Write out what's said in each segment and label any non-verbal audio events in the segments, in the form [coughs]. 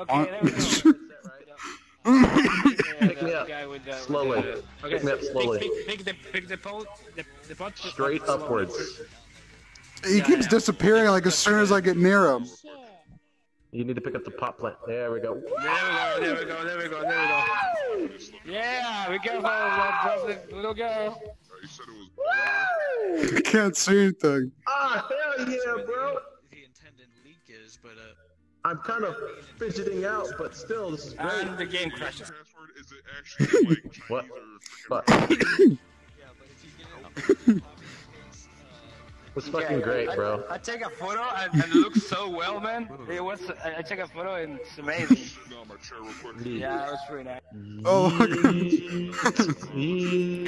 Okay, there we go. Pick me up. Slowly. Pick me up slowly. Pick, pick, pick the pick the pole the, the pot Straight slowly. upwards. He Yeah, keeps yeah. disappearing like as soon as I get near him. You need to pick up the pot plant. There we go. There we go, there we go, there we go, there we go. Yeah, be careful, drop the little girl. You said it was I can't see anything. Ah, hell yeah, bro. the intended leak is, but uh, I'm kind of fidgeting out, but still, this is great. And the game crashes. password. Is it actually like [laughs] Chinese What? or freaking [laughs] yeah, but if it, obviously, [laughs] uh, it's fucking great, bro. I, I take a photo and, and it looks so well, man. It was I, I take a photo and it's amazing. Get on my chair real quick. Yeah, it was pretty nice. Oh, look.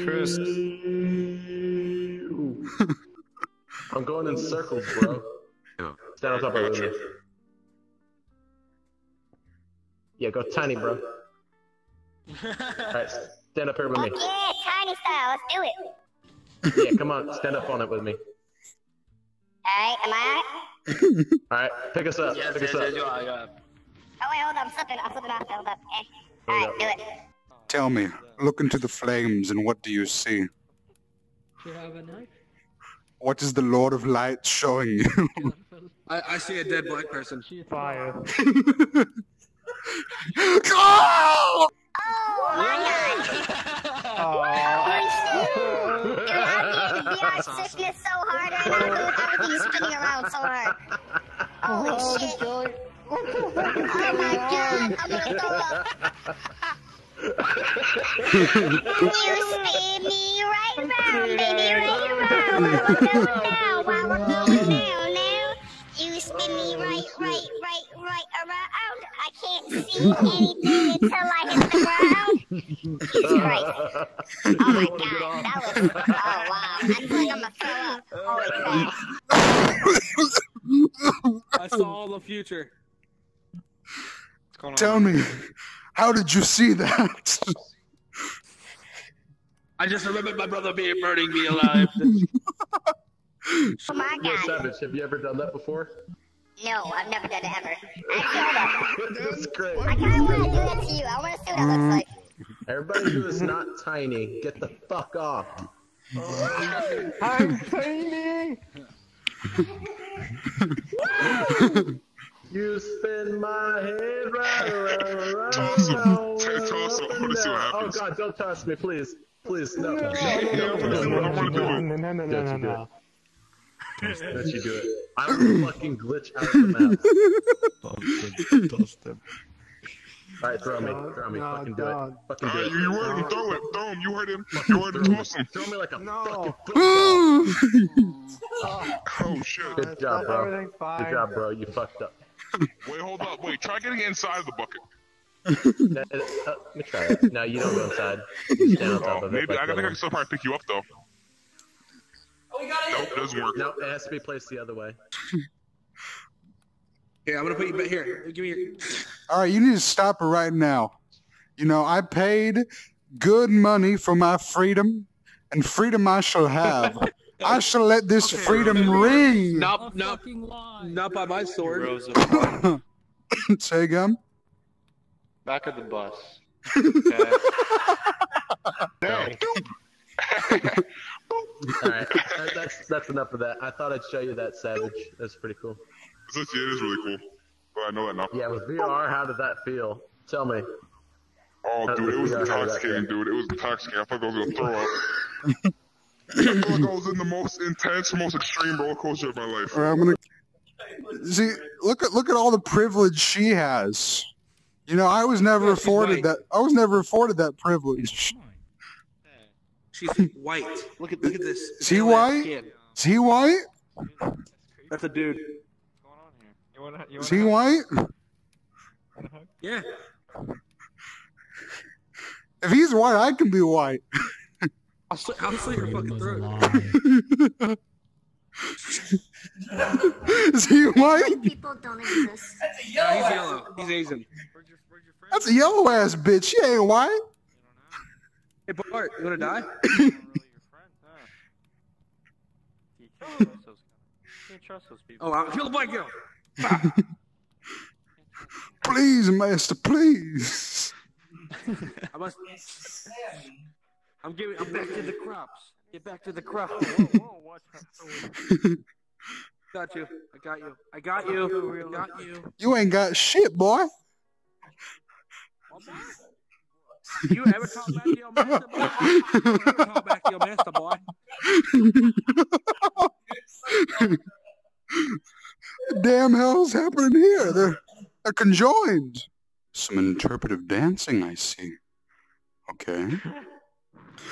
Chris. I'm going in circles, bro. Stand on top of me. Yeah, go tiny, bro. Alright, stand up here with me. Yeah, tiny style. Let's do it. Yeah, come on, stand up on it with me. Alright, am I alright? Alright, pick us up, Yes, pick yes, us up. yes, you are. Oh wait, hold on. I'm slipping. I'm slipping off. Hold up. Okay. Hold Alright, do it. Tell me, look into the flames and what do you see? You have a knife? What is the Lord of Light showing you? I, I see a dead black person. She's fire. [laughs] [laughs] oh! Oh my god! Hard. Holy shit! Oh my god! I'm you spin me right round, baby, right round. While going down, while down right, right around. I can't see anything until I hit the ground. Jesus [laughs] Christ. Oh my god, that was. Oh wow. I feel like I'm gonna throw up. Holy crap. I saw all the future. What's going on? Tell me, how did you see that? I just remembered my brother being burning me alive. Oh my Yo, god. Savage, have you ever done that before? No, I've never done it ever. Actually, That's great. I kinda wanna do that to you. I wanna see what that looks like. Everybody who is not tiny, get the fuck off. I'm tiny. You spin my head right around, right Toss him. around, Toss him. I wanna see what Oh god, don't toss me, please. Please, no. No, Yeah, I wanna do it. I wanna do it. No, no, no, Don't no, you do no. it. Don't [laughs] you do it. I will fucking glitch out of the map. Alright, throw me. Throw me. No, fucking do it. don't. Fucking do Alright, it. you, you heard him. Throw it. Throw him. You heard him. You heard him. Toss him. Throw me like a No. fucking [laughs] football. Oh shit. Good job, bro. Good job, bro. You fucked up. Wait, hold up. Wait, try getting inside of the bucket. No, uh, let me try it. No, you don't go inside. You stand on top Oh, of it. maybe. like I the think I other can still probably pick you up though. Oh, nope, doesn't work. one. No, it has to be placed the other way. [laughs] Here, I'm gonna put you back here. Give me your. All right, you need to stop it right now. You know, I paid good money for my freedom, and freedom I shall have. [laughs] I shall let this freedom ring. Not, not, not by my sword. Rows of fun. Say again. Back of the bus. [laughs] Okay. Alright, that, that's that's enough of that. I thought I'd show you that Savage. That's pretty cool. It's just- yeah, it is really cool. But I know that now. Yeah, with VR, how did that feel? Tell me. Oh, dude, it was Yeah, I heard intoxicating, dude. It was intoxicating. I thought I was gonna throw up. [laughs] I felt like I was in the most intense, most extreme roller coaster of my life. All right, I'm gonna see. Look at look at all the privilege she has. You know, I was never afforded that. I was never afforded that privilege. She's white. Look at look at this. Is he white? kid. Is he white? That's a dude. What's going on here? You wanna, you Is wanna he white? Yeah. If he's white, I can be white. I'll slit, I'll slit your fucking throat. [laughs] Is he white? People don't exist. That's a No, he's yellow. He's Asian. Where'd your, where'd your That's a yellow ass bitch. She ain't white. Hey, Bart, you wanna die? [coughs] Really huh? You can't trust those guys. You can't trust those people. Oh, I'll kill the black girl. You can't trust them. [laughs] Please, master, please. I must. I'm giving. I'm back to the crops. Get back to the crops. Whoa, whoa, watch out. [laughs] Got you. I got you. I got you. I got you. You ain't got shit, boy. You ever talk back to your master, boy? [laughs] You ever talk back to your master, boy? Damn hell's happening here? They're, they're conjoined. Some interpretive dancing, I see. Okay.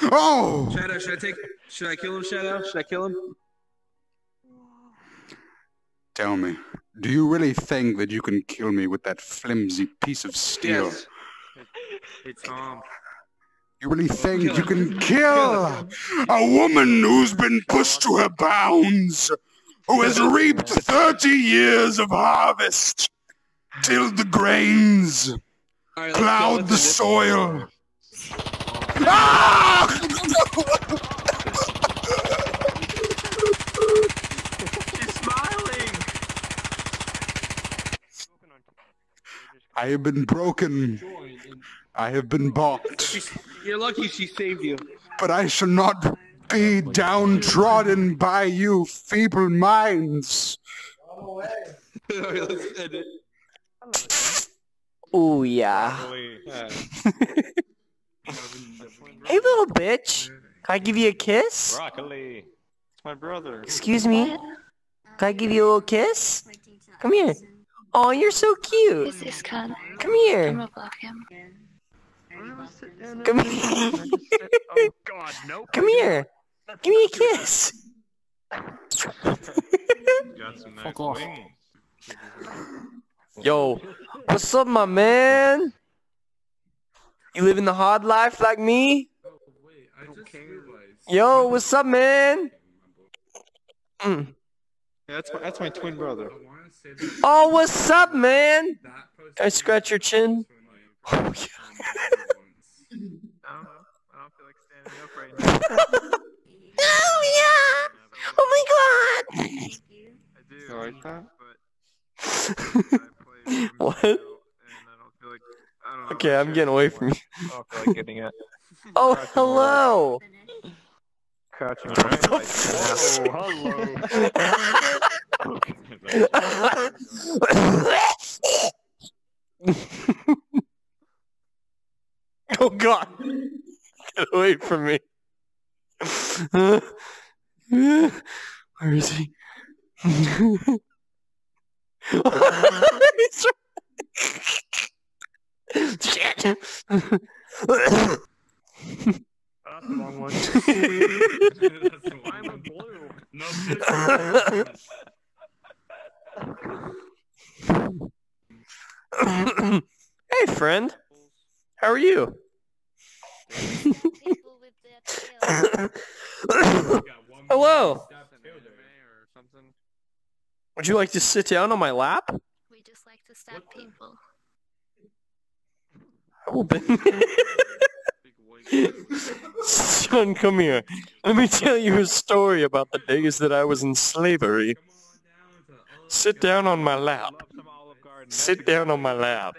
Oh! Shadow, should I take? Should I kill him, Shadow? Should I kill him? Tell me, do you really think that you can kill me with that flimsy piece of steel? Yes. Hey Tom. You really think you can kill a woman who's been pushed to her bounds, who has reaped 30 years of harvest, tilled the grains, All right, plowed the soil? Ah! She's smiling. I have been broken. I have been bought, you're lucky she saved you. but I shall not be downtrodden by you feeble minds. Let's end. Ooh, yeah. [laughs] Hey, little bitch. Can I give you a kiss? Broccoli. It's my brother. Excuse me? Can I give you a little kiss? Come here. Oh, you're so cute. This is Come here. I'm gonna block him. [laughs] Come here. Oh God, nope. Come here. Give me a kiss. Fuck off. Yo, what's up, my man? You living the hard life like me? Yo, what's up, man? Mm. Yeah, that's my that's my twin brother. Oh, what's up, man? Can I scratch your chin? [laughs] Oh, yeah. [laughs] I don't know. I don't feel like standing up right now. [laughs] Oh, yeah. Oh, my God. I do. You alright, But I [laughs] What? and I don't feel like I don't know. Okay, I'm getting away from you. I don't feel like getting it. Oh, hello. Crouching right. Like, oh, hello. [laughs] oh God! Get away from me! [laughs] Where is he? Shit! That's the wrong one. That's the wrong one. blue. No hey, friend. How are you? Hello. [coughs] Oh, would you like to sit down on my lap? We just like to stab people. I will be. [laughs] Son, come here. Let me tell you a story about the days that I was in slavery. Sit down on my lap. Sit down on my lap.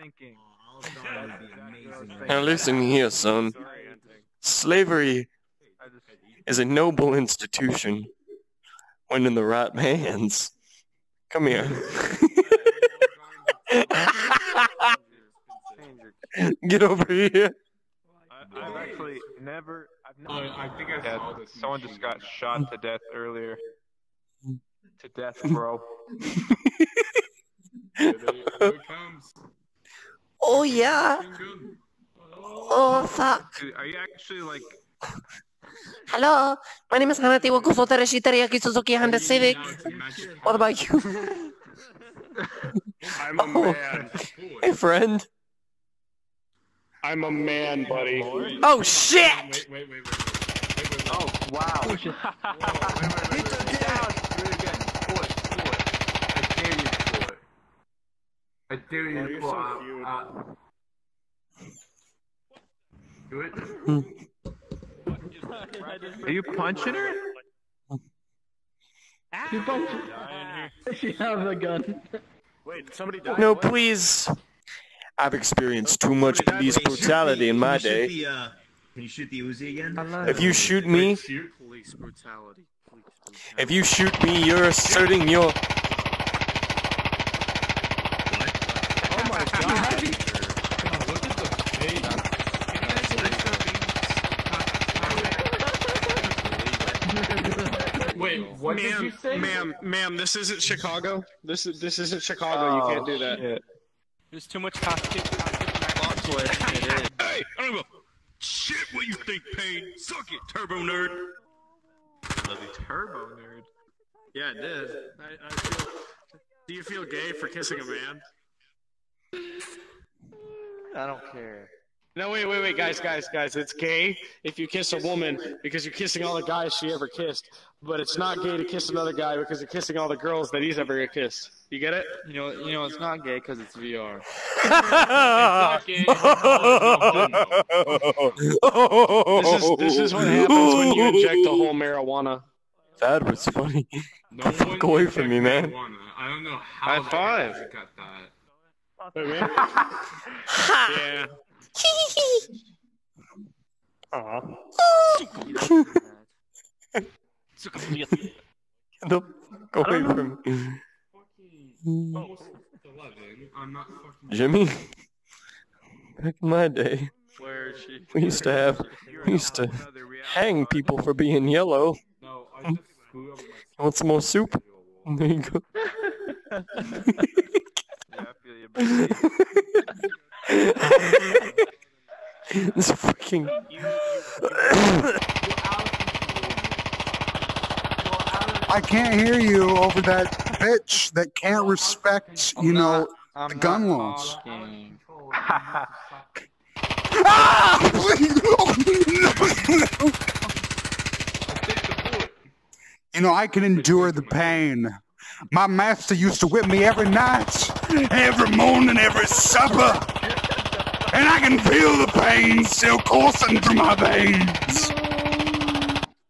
Now listen here, son. Slavery is a noble institution when in the right hands. Come here. [laughs] Get over here. I, I've actually never. I've never. I think I saw this. Someone just got uh, shot to death earlier. To death, [laughs] bro. Oh yeah. Oh fuck. Dude, Are you actually like? Hello, my name is Hanati Wakuso Tereshi Teriyaki Suzuki Honda Civic. What about you? [laughs] I'm a Oh. man. Hey friend. I'm a man, buddy. Oh shit! Oh wow. Push it. Hit the down. Do it again. Pull it. Pull it. I dare you to pull it. I dare you to pull it. Oh, Uh, do it. [laughs] Are you punching her? You punch [laughs] She has a gun. Wait, somebody died. No, please. I've experienced too much police brutality in my day. Can you shoot the Uzi again? If you shoot me, Police brutality. if you shoot me, you're asserting your. Oh my god. Look at the Wait, what did ma'am, you say? Ma'am, ma'am, this isn't Chicago. This is this isn't Chicago. you can't do oh, that. There's too much costume. [laughs] Hey, I don't give a shit what you think, Pain. Suck it, Turbo Nerd. Bloody turbo nerd. Yeah, it did. I, I feel. Do you feel gay for kissing a man? I don't care. No, wait, wait, wait, guys, guys, guys. It's gay if you kiss a woman because you're kissing all the guys she ever kissed. But it's not gay to kiss another guy because you're kissing all the girls that he's ever kissed. You get it? You know, you know, it's not gay because it's VR. This is this is what happens when you inject the whole marijuana. That was funny. Get the fuck away from me, man. I don't know how High five. you got that. [laughs] Wait, man. yeah. Get the fuck away from me. Almost 11. I'm not fucking. Jimmy, back in my day, Where is she? we used to have, we used to hang people for being yellow. No, I just screwed up my Want some more soup? There you go. [laughs] [laughs] [laughs] this freaking. I can't hear you over that bitch that can't respect, you know, the gun laws. Ah! [laughs] You know, I can endure the pain. My master used to whip me every night, every morning, every supper. And I can feel the pain still coursing through my veins.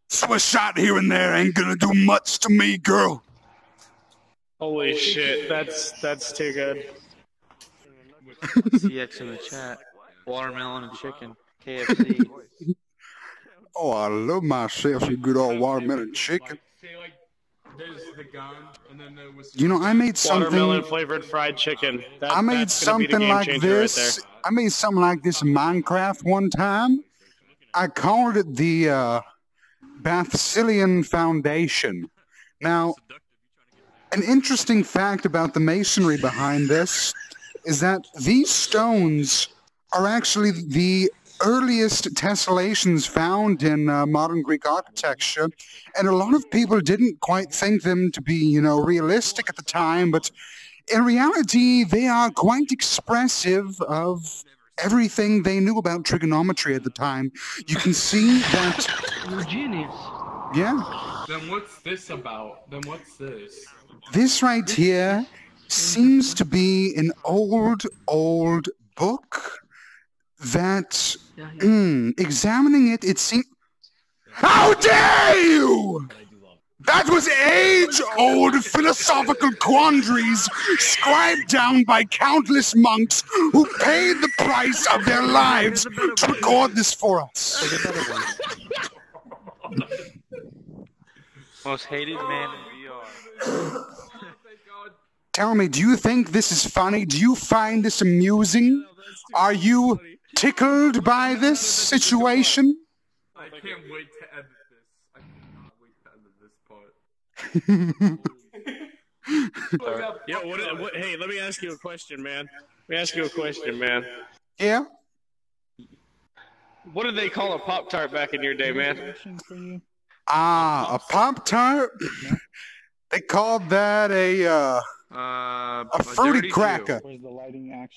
So a shot here and there ain't gonna do much to me, girl. Holy shit, that's that's too good. [laughs] CX in the chat. Watermelon and chicken. KFC. Oh, I love myself some good old watermelon chicken. Say like, there's the gun, and then there was. You know, I made something. Watermelon something. flavored fried chicken. That, I made that's gonna be the something game like changer right this. there. I made something like this in Minecraft one time. I called it the uh, Bathsilian Foundation. Now, an interesting fact about the masonry behind this is that these stones are actually the earliest tessellations found in uh, modern Greek architecture, and a lot of people didn't quite think them to be, you know, realistic at the time, but in reality, they are quite expressive of everything they knew about trigonometry at the time. You can see that, You're a genius. yeah, Then what's this about? Then what's this? this right here seems to be an old, old book that, mm, examining it, it seems. How dare you! That was age-old philosophical quandaries scribed down by countless monks who paid the price of their lives to record this for us. Most hated man in VR. Tell me, do you think this is funny? Do you find this amusing? Are you tickled by this situation? I can't wait to edit this. I cannot wait to edit this part. [laughs] Yeah, what, what, hey, let me ask you a question, man. Let me ask you a question, man. Yeah? What did they call a Pop Tart back in your day, man? Ah, a Pop Tart? [laughs] They called that a, uh, Uh, a fruity cracker.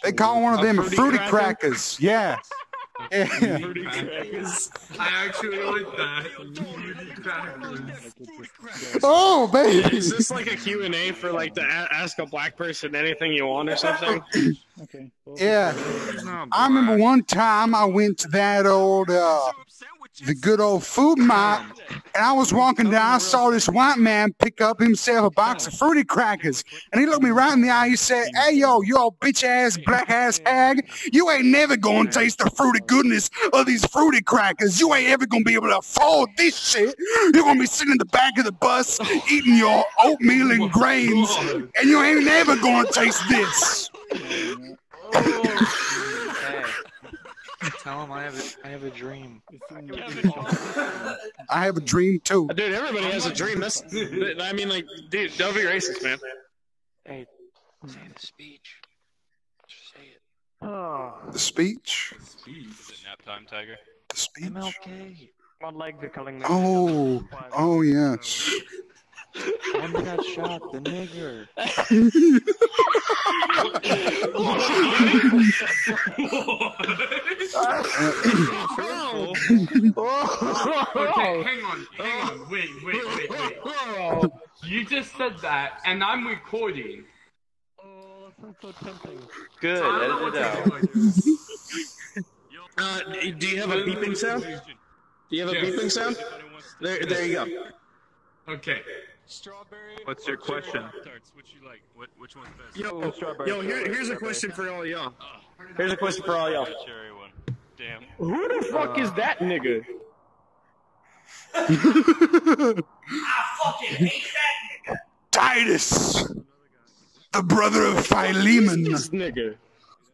They call one of them a [laughs] [laughs] fruity crackers. Yeah. Yeah. I actually like that. Oh, baby. Is this like a Q&A for like to a- ask a black person anything you want or something? Okay. Yeah. I remember one time I went to that old uh, the good old food mart, and I was walking down. I saw this white man pick up himself a box of fruity crackers, and he looked me right in the eye. He said, "Hey, yo, you old bitch ass, black ass hag, you ain't never gonna taste the fruity goodness of these fruity crackers. You ain't ever gonna be able to afford this shit. You're gonna be sitting in the back of the bus eating your oatmeal and grains, and you ain't never gonna taste this." Hey, tell him I have a, I have a dream. I have a dream too. Dude, everybody has a dream. That's, [laughs] I mean, like, dude, don't be racist, man. Hey, say the speech. Just say it. Oh. The speech. Is it nap time, Tiger? The speech. MLK. My legs are calling me. Oh, oh yes. [laughs] When we got shot, the nigger. [laughs] Okay, hang on, hang on, wait, wait, wait, wait. You just said that, and I'm recording. Oh, that's so tempting. Good, I don't edit it out. do. Uh, do you have a beeping sound? Do you have a Yes. beeping sound? There, there you go. Okay. What's your question? Tarts, which you like? What, which one's best? Yo, oh, strawberry, yo, here, uh, here's a question for all y'all. Here's a question for all y'all. Cherry one. Damn. Who the fuck is uh. that nigga? [laughs] I fucking hate that nigga. Titus, the brother of Philemon. This nigga.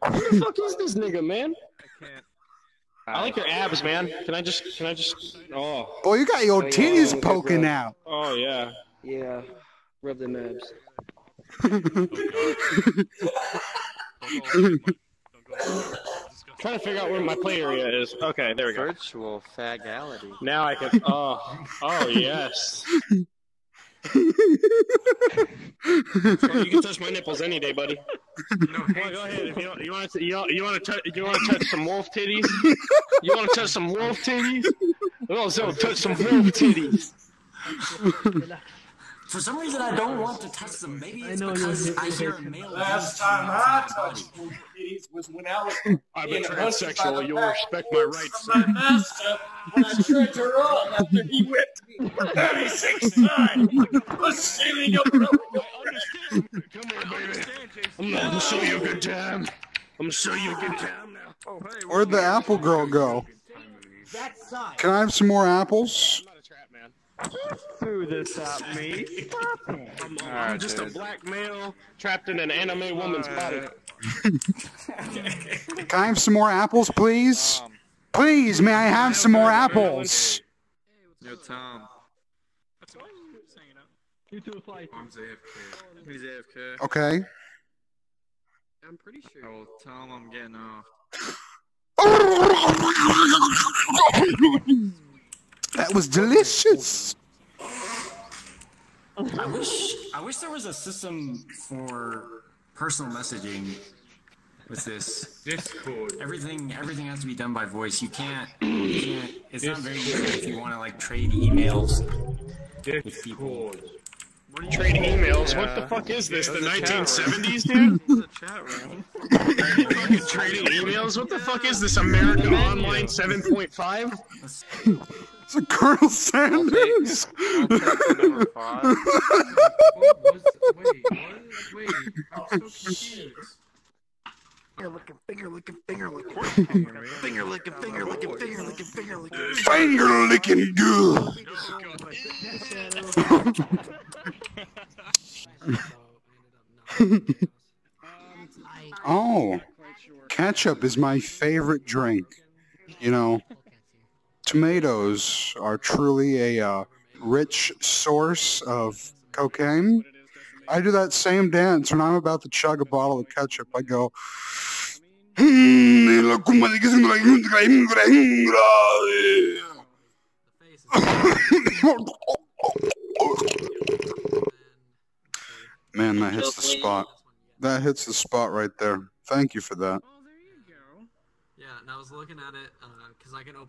Who the fuck is this nigga, man? I can't. I like your abs, man. Can I just, can I just, oh. Boy, you got your titties poking out. Oh, yeah. Yeah. Rub them abs. Trying to figure out where my play area is. Okay, there we go. Virtual fagality. Now I can, oh, oh, yes. you can touch my nipples any day, buddy. Well, go ahead. If you, you want to, you, you want to touch, you want to touch some wolf titties? You want to touch some wolf titties? Oh, so touch some wolf titties. [laughs] For some reason, I don't want to touch them. Maybe it's know because you're- I hear a male. Last time I from my touched body. titties was when I was [laughs] I'm a being hunted by transsexual. You'll respect my rights. My master, when I tried to run after he whipped me 36 times. Was stealing your brother. Come here, baby. I'm gonna show you a good time. I'm gonna show you a good time now. Where'd the apple girl go? Can I have some more apples? Threw this at me. I'm, I'm just a black male trapped in an anime woman's body. [laughs] Can I have some more apples, please? Um, please, may I have some more apples? Yo, Tom. You two slice. I'm AFK. He's AFK. Okay. I'm pretty sure. Oh, I will tell him I'm getting off. [laughs] That was delicious. I wish I wish there was a system for personal messaging with this. Discord. Everything everything has to be done by voice. You can't. You can't it's not very good if you want to like trade emails with people. Trade emails. What the fuck is this? The 1970s, dude? The chat room. Fucking trading emails? What the fuck is this? America Online 7.5? It's a Colonel Sanders. I'll take number five. [laughs] What was, wait, what? Wait, I'm so confused. Finger licking, finger licking, finger licking, finger licking, finger licking, finger licking, finger licking. Finger licking good. oh, ketchup is my favorite drink. You know, tomatoes are truly a uh, rich source of cocaine. I do that same dance when I'm about to chug a bottle of ketchup. I go, Man, that hits the spot. That hits the spot right there. Thank you for that. Yeah, and I was looking at it because I can open.